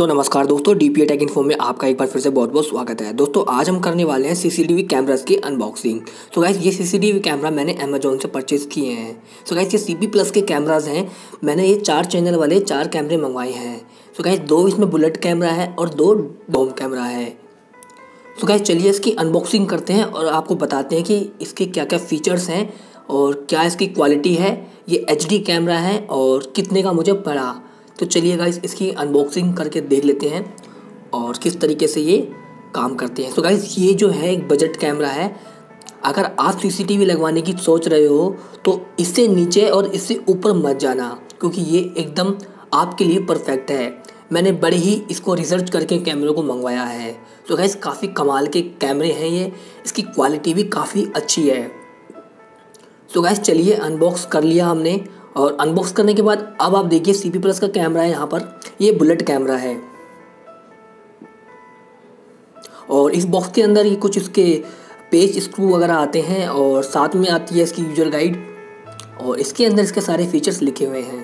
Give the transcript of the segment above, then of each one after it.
सो so, नमस्कार दोस्तों D P take info में आपका एक बार फिर से बहुत बहुत स्वागत है। दोस्तों आज हम करने वाले हैं सीसीटीवी कैमरास की अनबॉक्सिंग सो गाइस ये सीसीटीवी कैमरा मैंने अमेजोन से परचेज़ किए हैं। सो so, गाइस ये सी प्लस के कैमराज हैं। मैंने ये चार चैनल वाले चार कैमरे मंगवाए हैं। सो so, गाइस दो इसमें बुलेट कैमरा है और दो डोम कैमरा है। सो so, गाइस चलिए इसकी अनबॉक्सिंग करते हैं और आपको बताते हैं कि इसके क्या क्या फ़ीचर्स हैं और क्या इसकी क्वालिटी है। ये एचडी कैमरा है और कितने का मुझे पड़ा। तो चलिए गाइस इसकी अनबॉक्सिंग करके देख लेते हैं और किस तरीके से ये काम करते हैं। सो गाइस ये जो है एक बजट कैमरा है। अगर आप सीसीटीवी लगवाने की सोच रहे हो तो इससे नीचे और इससे ऊपर मत जाना, क्योंकि ये एकदम आपके लिए परफेक्ट है। मैंने बड़े ही इसको रिसर्च करके कैमरे को मंगवाया है। तो गैस काफ़ी कमाल के कैमरे हैं ये। इसकी क्वालिटी भी काफ़ी अच्छी है। सो गैस चलिए अनबॉक्स कर लिया हमने। और अनबॉक्स करने के बाद अब आप देखिए सी पी प्लस का कैमरा है यहाँ पर। ये बुलेट कैमरा है। और इस बॉक्स के अंदर ये कुछ इसके पेज स्क्रू वगैरह आते हैं और साथ में आती है इसकी यूज़र गाइड और इसके अंदर इसके सारे फीचर्स लिखे हुए हैं।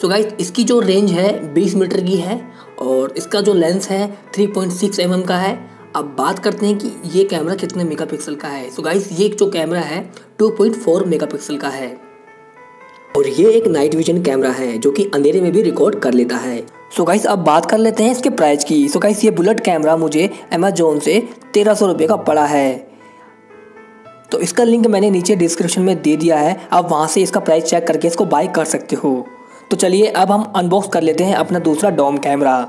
सो so गाइस इसकी जो रेंज है 20 मीटर की है और इसका जो लेंस है 3.6 पॉइंट mm का है। अब बात करते हैं कि ये कैमरा कितने मेगापिक्सल का है। सो so गाइस ये जो कैमरा है 2.4 मेगापिक्सल का है। और ये एक नाइट विजन कैमरा है, जो कि अंधेरे में भी रिकॉर्ड कर लेता है। सो गाइस अब बात कर लेते हैं इसके प्राइस की। सो गाइस ये बुलेट कैमरा मुझे अमेजोन से तेरह सौ रुपये का पड़ा है। तो इसका लिंक मैंने नीचे डिस्क्रिप्शन में दे दिया है। आप वहाँ से इसका प्राइस चेक करके इसको बाई कर सकते हो। तो चलिए, अब हम अनबॉक्स कर लेते हैं अपना दूसरा डोम कैमरा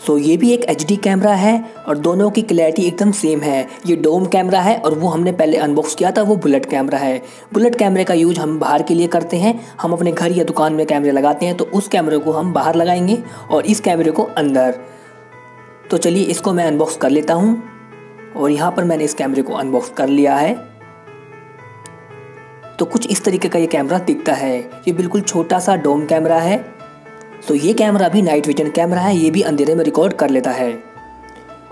सो ये भी एक एचडी कैमरा है और दोनों की क्लैरिटी एकदम सेम है। ये डोम कैमरा है और वो हमने पहले अनबॉक्स किया था, वो बुलेट कैमरा है। बुलेट कैमरे का यूज़ हम बाहर के लिए करते हैं। हम अपने घर या दुकान में कैमरे लगाते हैं तो उस कैमरे को हम बाहर लगाएँगे और इस कैमरे को अंदर। तो चलिए इसको मैं अनबॉक्स कर लेता हूँ और यहाँ पर मैंने इस कैमरे को अनबॉक्स कर लिया है। तो कुछ इस तरीके का ये कैमरा दिखता है। ये बिल्कुल छोटा सा डोम कैमरा है। तो ये कैमरा भी नाइट विजन कैमरा है, ये भी अंधेरे में रिकॉर्ड कर लेता है।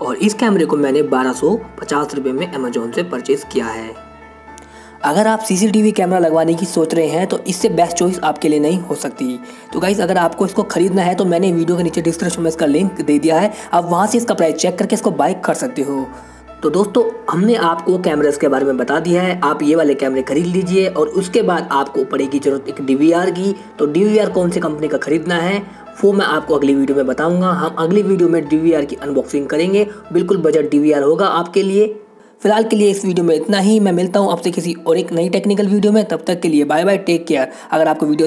और इस कैमरे को मैंने बारह सौ में अमेजोन से परचेज़ किया है। अगर आप सीसीटीवी कैमरा लगवाने की सोच रहे हैं तो इससे बेस्ट चॉइस आपके लिए नहीं हो सकती। तो गाइज़ अगर आपको इसको खरीदना है तो मैंने वीडियो के नीचे डिस्क्रिप्शन में इसका लिंक दे दिया है। आप वहाँ से इसका प्राइस चेक करके इसको बाइक कर सकते हो। तो दोस्तों, हमने आपको कैमरास के बारे में बता दिया है। आप ये वाले कैमरे खरीद लीजिए और उसके बाद आपको पड़ेगी ज़रूरत एक डीवीआर की। तो डीवीआर कौन सी कंपनी का खरीदना है, वो मैं आपको अगली वीडियो में बताऊँगा। हम अगली वीडियो में डीवीआर की अनबॉक्सिंग करेंगे। बिल्कुल बजट डीवीआर होगा आपके लिए। फ़िलहाल के लिए इस वीडियो में इतना ही। मैं मिलता हूँ आपसे किसी और एक नई टेक्निकल वीडियो में। तब तक के लिए बाय बाय टेक केयर अगर आपको वीडियो